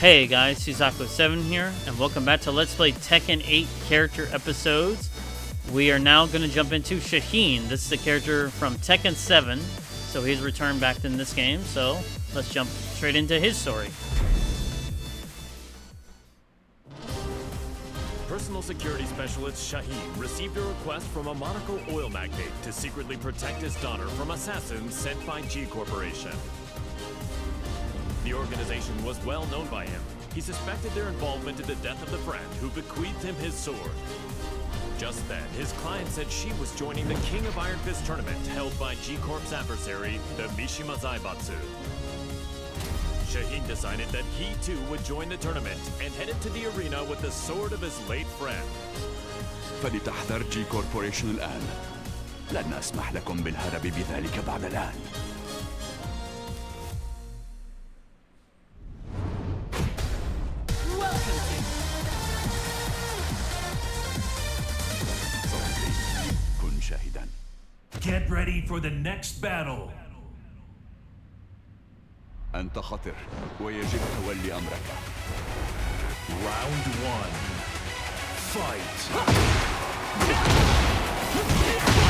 Hey guys, Suzaku7 here, and welcome back to Let's Play Tekken 8 character episodes. We are now going to jump into Shaheen. This is the character from Tekken 7, so he's returned back in this game, so let's jump straight into his story. Personal security specialist Shaheen received a request from a Monaco oil magnate to secretly protect his daughter from assassins sent by G Corporation The organization was well known by him. He suspected their involvement in the death of the friend who bequeathed him his sword. Just then, his client said she was joining the King of Iron Fist tournament held by G-Corp's adversary, the Mishima Zaibatsu. Shaheen decided that he too would join the tournament and headed to the arena with the sword of his late friend. فلتحذر جي كوربوريشن الآن لن أسمح لكم بالهرب بذلك بعد الآن ready for the next battle. أنت خطر ويجب تولي أمرك Round one. Fight.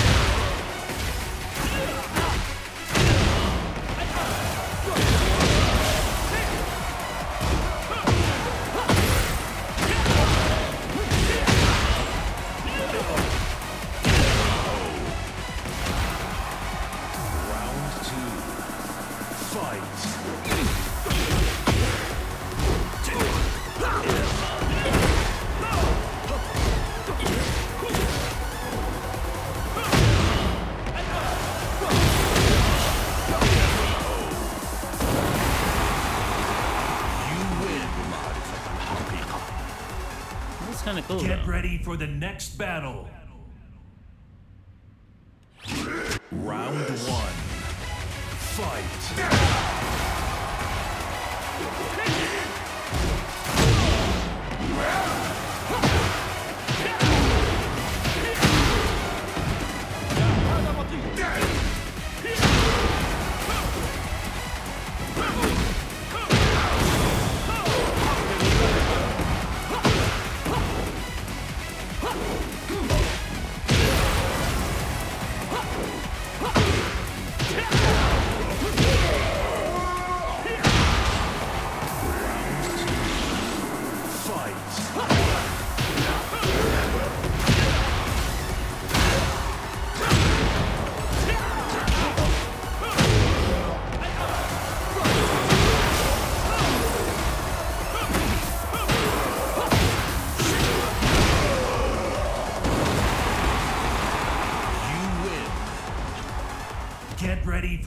That's kind of cool. Get though. ready for the next battle. Round one. Fight.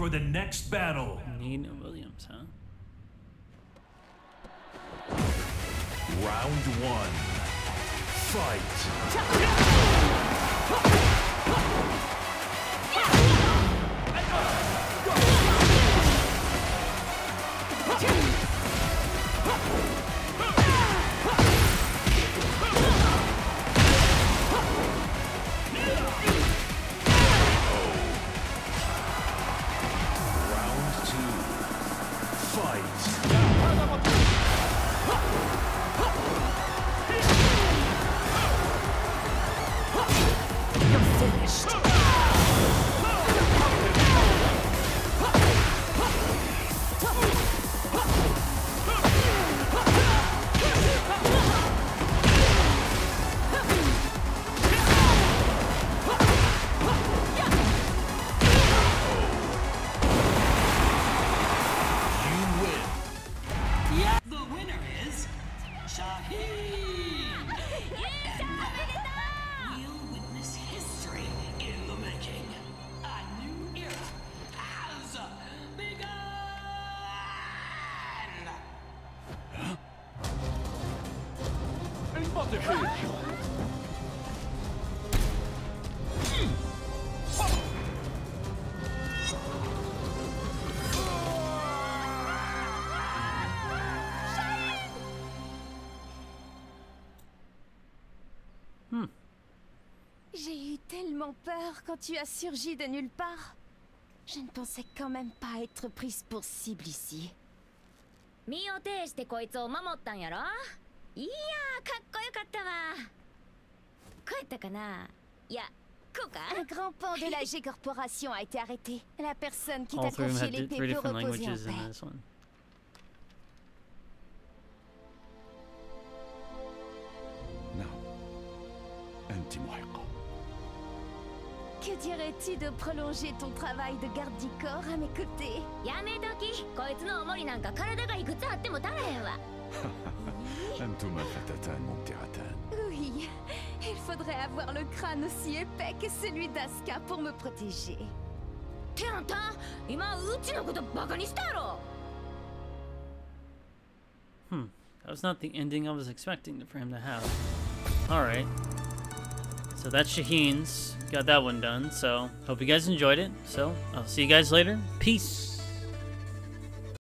for the next battle. Nina Williams, huh? Round one. Fight. We'll witness history in the making. A new era has begun! J'ai eu tellement peur quand tu as surgi de nulle part. Je ne pensais quand même pas être prise pour cible ici. 身を挺してこいつを守ったんやろいやーかっこよかったわこうやったかないやこうか Un grand pan de la G Corporation a été arrêté. La personne qui t'a All three of them confié had di- l'épée three peut different reposer en languages in paix. this one. نعم أنت محقة Que dirais-tu de prolonger ton travail de garde du corps à mes côtés? Mon. Oui, il faudrait avoir le crâne aussi épais que celui d'Asuka pour me protéger. Hmm, that was not the ending I was expecting for him to have. Alright. So that's Shaheen's. Got that one done. So, hope you guys enjoyed it. So, I'll see you guys later. Peace.